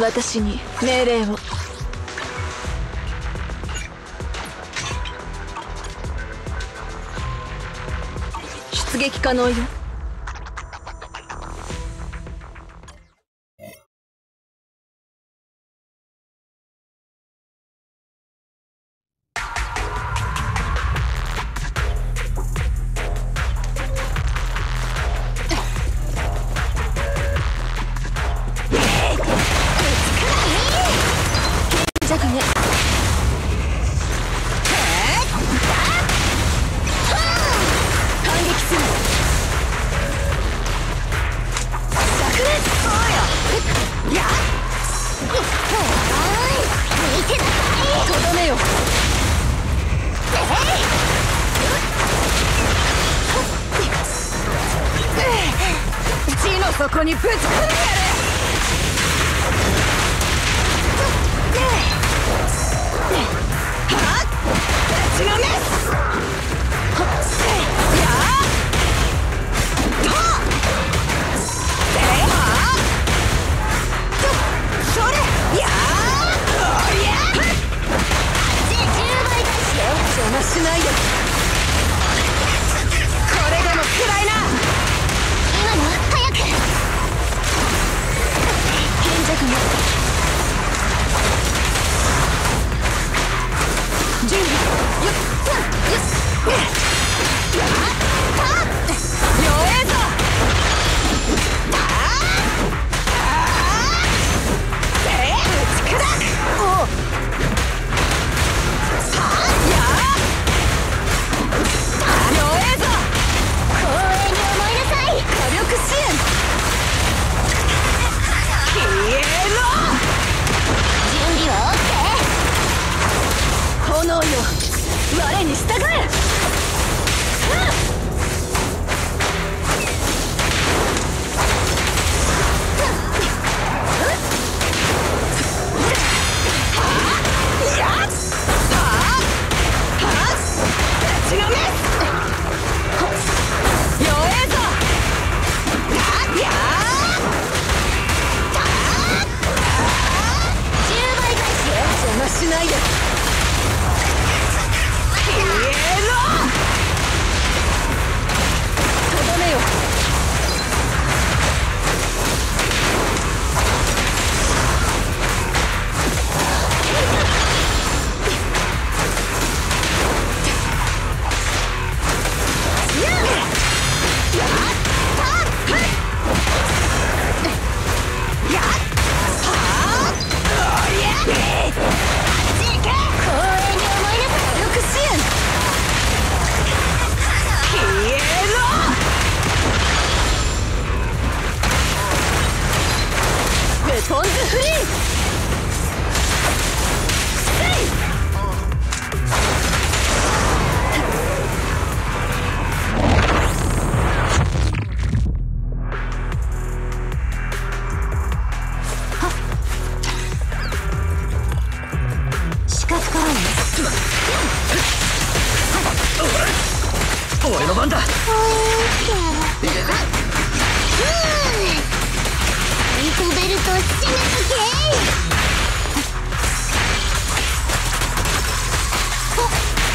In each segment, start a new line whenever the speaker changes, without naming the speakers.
私に命令を。出撃可能よ。とどめよ
地の底にぶち込ん Yes!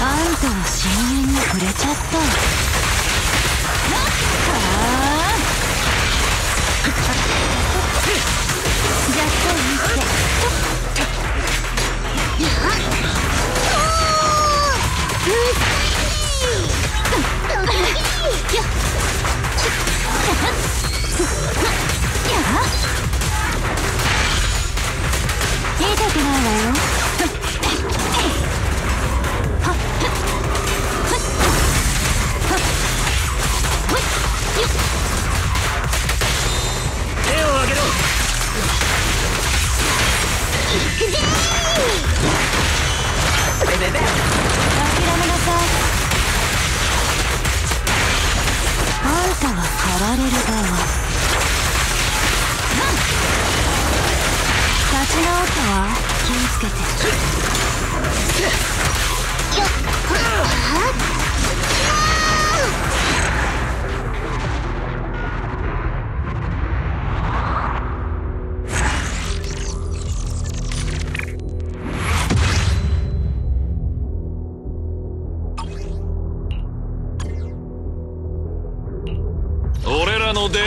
たは深淵に触れちゃった。っとて
やっ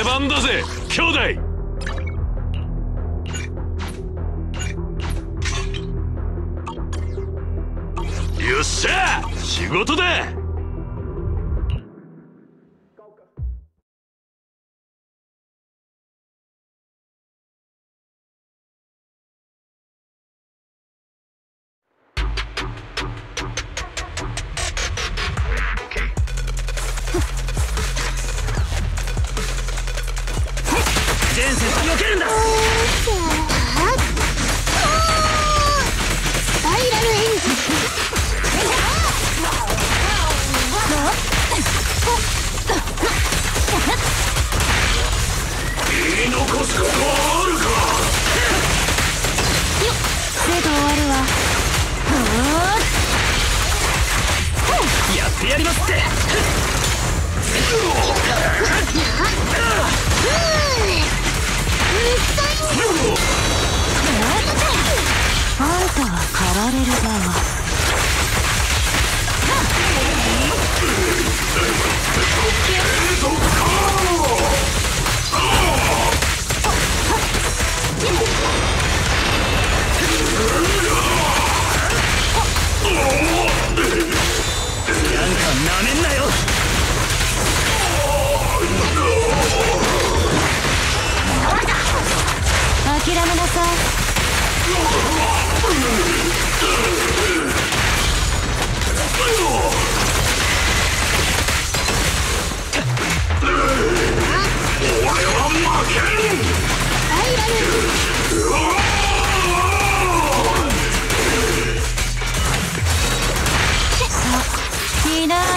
出番だぜ兄弟。よっしゃ仕事だ。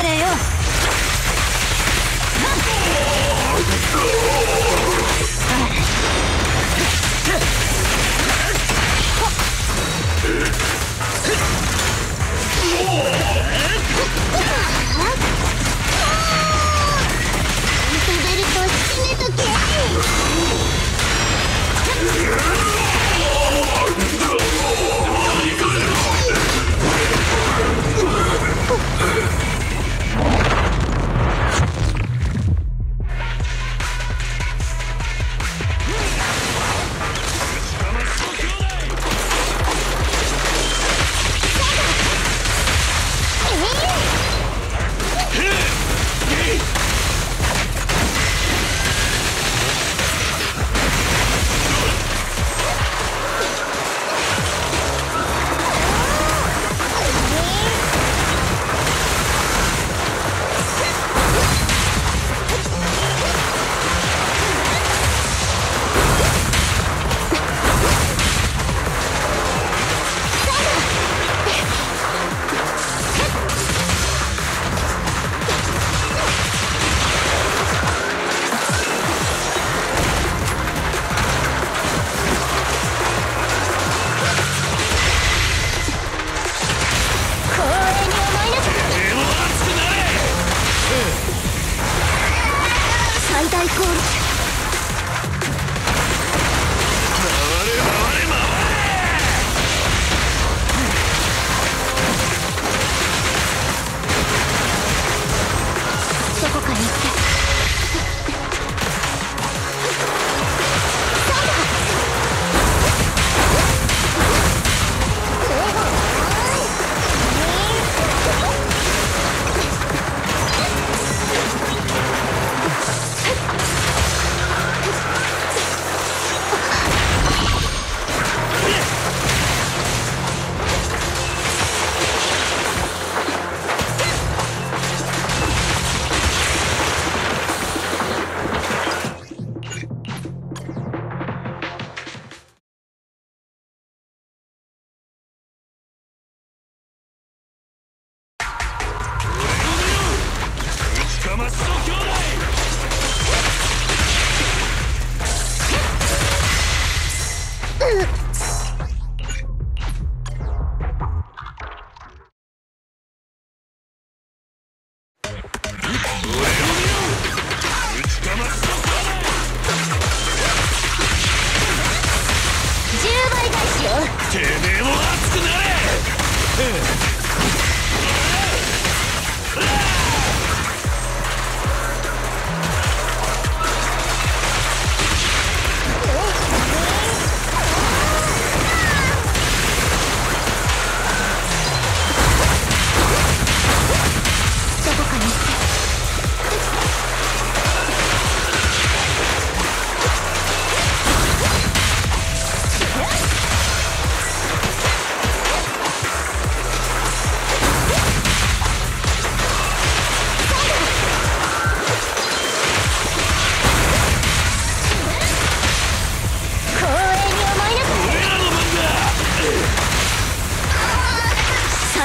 れ
よ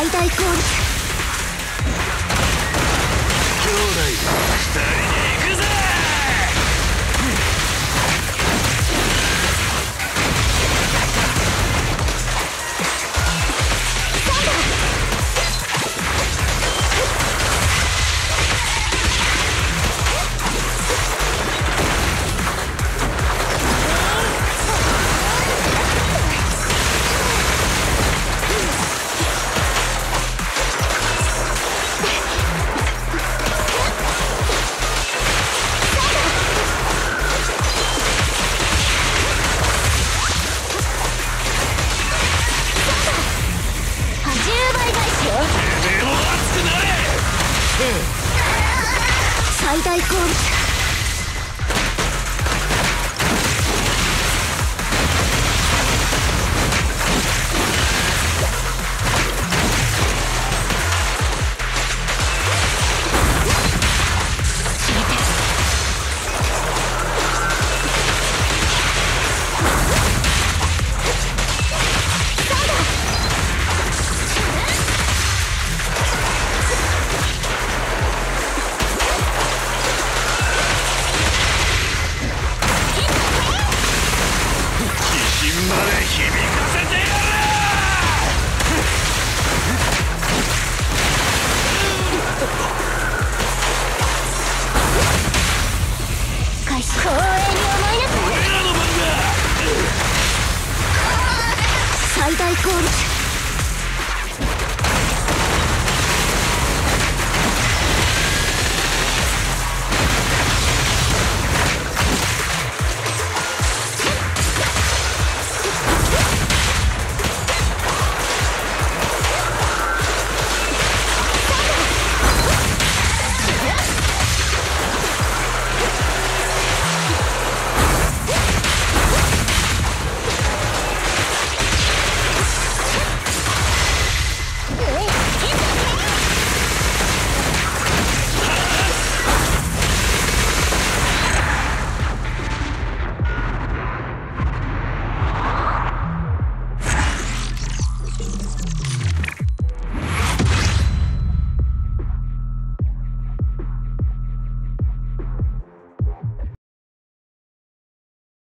最大攻撃
兄弟